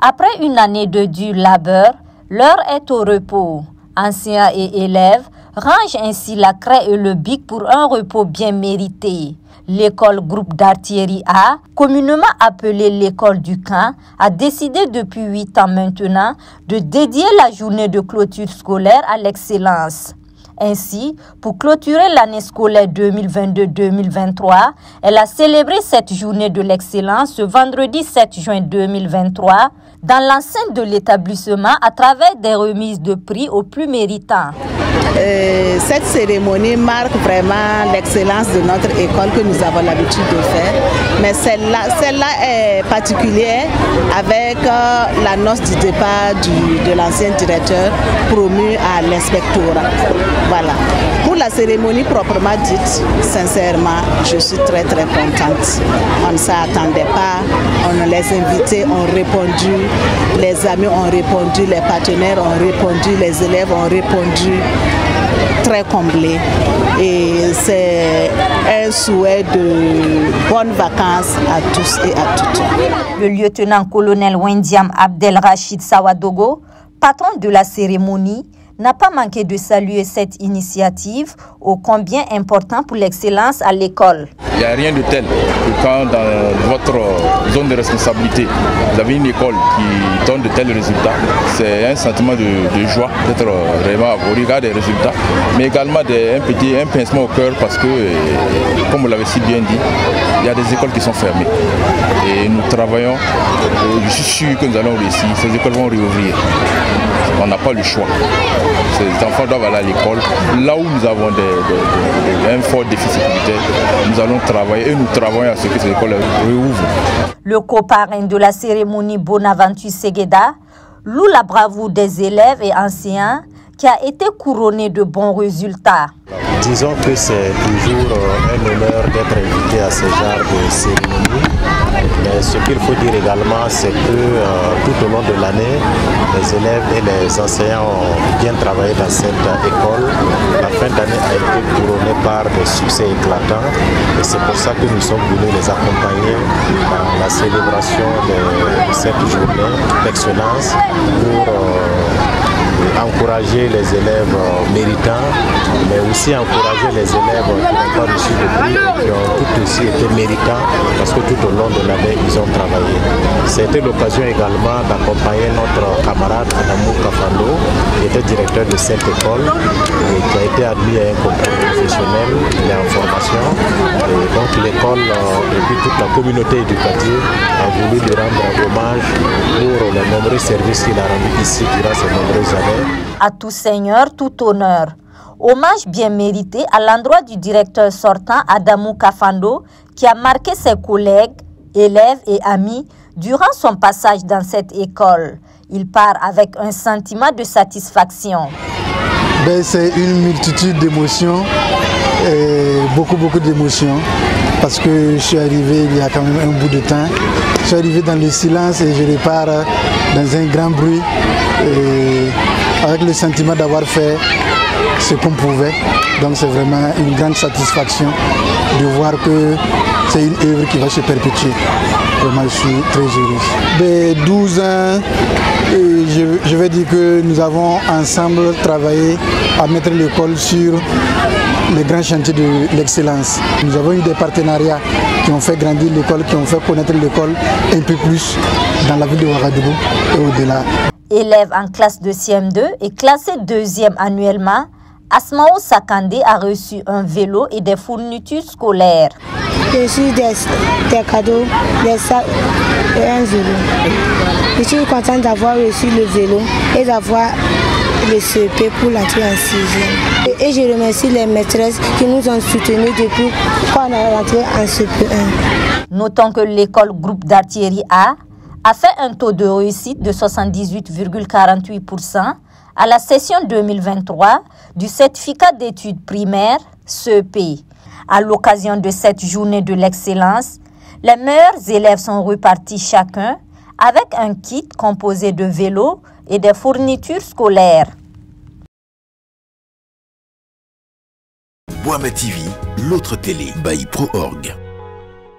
Après une année de dur labeur, l'heure est au repos. Anciens et élèves rangent ainsi la craie et le bic pour un repos bien mérité. L'école groupe d'artillerie A, communément appelée l'école du camp, a décidé depuis huit ans maintenant de dédier la journée de clôture scolaire à l'excellence. Ainsi, pour clôturer l'année scolaire 2022-2023, elle a célébré cette journée de l'excellence ce vendredi 7 juin 2023 dans l'enceinte de l'établissement à travers des remises de prix aux plus méritants. Euh, cette cérémonie marque vraiment l'excellence de notre école que nous avons l'habitude de faire. Mais celle-là celle est particulière avec euh, la noce du départ de l'ancien directeur promu à l'inspectorat. Voilà. La cérémonie proprement dite, sincèrement, je suis très très contente. On ne s'attendait pas, on les invités ont répondu, les amis ont répondu, les partenaires ont répondu, les élèves ont répondu très comblé et c'est un souhait de bonnes vacances à tous et à toutes. Le lieutenant-colonel Wendiam Abdel Rachid Sawadogo, patron de la cérémonie, n'a pas manqué de saluer cette initiative ô combien important pour l'excellence à l'école. Il n'y a rien de tel que quand dans votre zone de responsabilité, vous avez une école qui donne de tels résultats. C'est un sentiment de, joie d'être vraiment au regard des résultats, mais également un petit un pincement au cœur parce que, comme vous l'avez si bien dit, il y a des écoles qui sont fermées. Et nous travaillons, je suis sûr que nous allons réussir, ces écoles vont réouvrir. On n'a pas le choix. Ces enfants doivent aller à l'école. Là où nous avons un fort déficit nous allons travailler et nous travaillons à ce que ces écoles réouvrent. Le coparrain de la cérémonie Bonaventure Segueda loue la bravoure des élèves et anciens qui a été couronné de bons résultats. Disons que c'est toujours euh, un honneur d'être invité à ce genre de cérémonie. Mais ce qu'il faut dire également, c'est que euh, tout au long de l'année, les élèves et les enseignants ont bien travaillé dans cette école. La fin d'année a été couronnée par des succès éclatants et c'est pour ça que nous sommes venus les accompagner dans la célébration de cette journée d'excellence pour euh, encourager les élèves euh, méritants, mais aussi encourager les élèves qui n'ont pas reçu de prix et qui ont tout aussi été méritants parce que tout au long de l'année, ils ont travaillé. C'était l'occasion également d'accompagner notre camarade Adamou Kafando, qui était directeur de cette école et qui a été admis à un concours professionnel, il est en formation. Et donc l'école euh, et puis toute la communauté éducative a voulu lui rendre hommage pour les nombreux services qu'il a rendus ici durant ces nombreuses années. À tout seigneur, tout honneur. Hommage bien mérité à l'endroit du directeur sortant Adamou Kafando qui a marqué ses collègues, élèves et amis durant son passage dans cette école. Il part avec un sentiment de satisfaction. Ben, c'est une multitude d'émotions, beaucoup beaucoup d'émotions, parce que je suis arrivé il y a quand même un bout de temps. Je suis arrivé dans le silence et je repars dans un grand bruit le sentiment d'avoir fait ce qu'on pouvait. Donc c'est vraiment une grande satisfaction de voir que c'est une œuvre qui va se perpétuer. Vraiment, je suis très heureux. De 12 ans, je, je vais dire que nous avons ensemble travaillé à mettre l'école sur les grands chantiers de l'excellence. Nous avons eu des partenariats qui ont fait grandir l'école, qui ont fait connaître l'école un peu plus dans la ville de Ouagadougou et au-delà. Élève en classe de CM2 et classé deuxième annuellement, Asmao Sakande a reçu un vélo et des fournitures scolaires. J'ai reçu des, cadeaux, des sacs et un vélo. Je suis contente d'avoir reçu le vélo et d'avoir le CP pour l'entrée en sixième. Et je remercie les maîtresses qui nous ont soutenus depuis qu'on est rentré en CP1. Notons que l'école groupe d'artillerie A a fait un taux de réussite de 78,48% à la session 2023 du certificat d'études primaires CEP. À l'occasion de cette journée de l'excellence, les meilleurs élèves sont repartis chacun avec un kit composé de vélos et des fournitures scolaires. L'autre télé by.